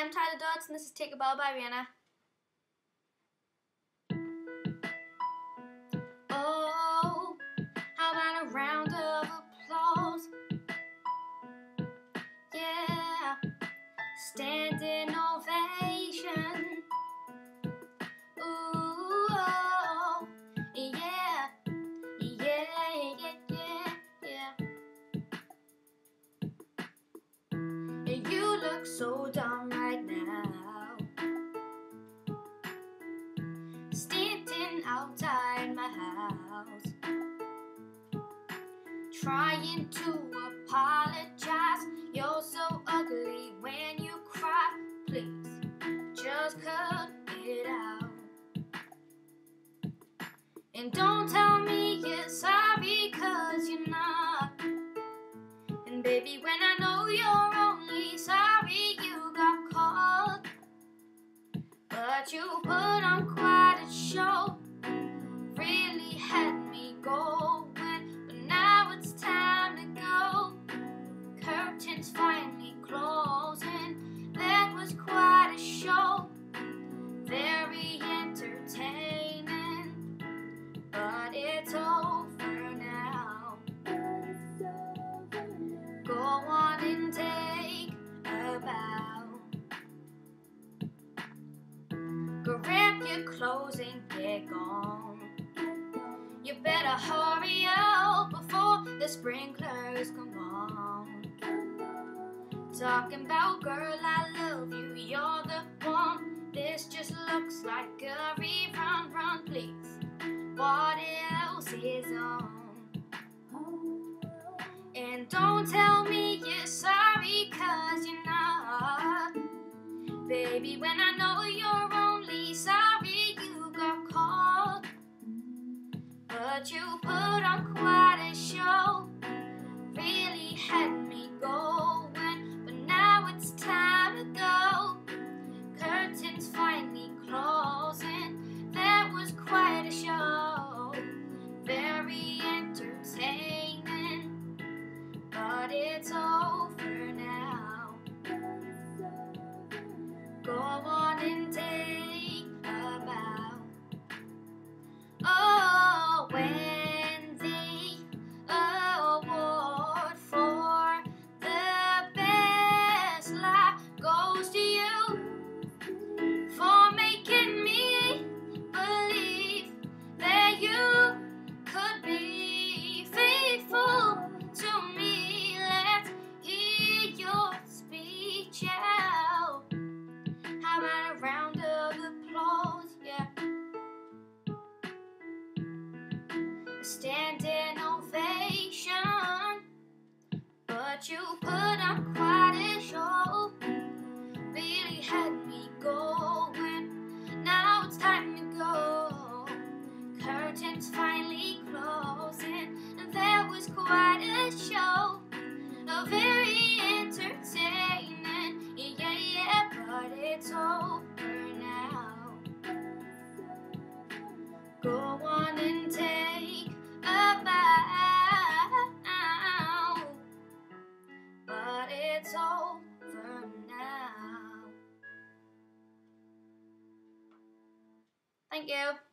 I'm Tyler Dodds, and this is Take a Bow by Rihanna. Oh, how about a round of applause? Yeah, standing ovation. Ooh, oh, yeah, yeah, yeah, yeah, yeah. You look so dumb trying to apologize. You're so ugly when you cry. Please, just cut it out. And don't tell me you're sorry, cause you're not. And baby, when I know you're only sorry you got caught, but you put on Curtains finally closing. That was quite a show, very entertaining, but it's over now. Go on and take a bow. Grab your clothes and get gone. You better hurry up before the sprinklers come on. Talking about girl, I love you, you're the one. This just looks like a rerun, run, please. What else is on? And don't tell me you're sorry, cause you're not. Baby, when I know you're only sorry you got caught. But you put on quite standing ovation. But you put on Thank you.